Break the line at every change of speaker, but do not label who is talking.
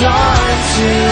On to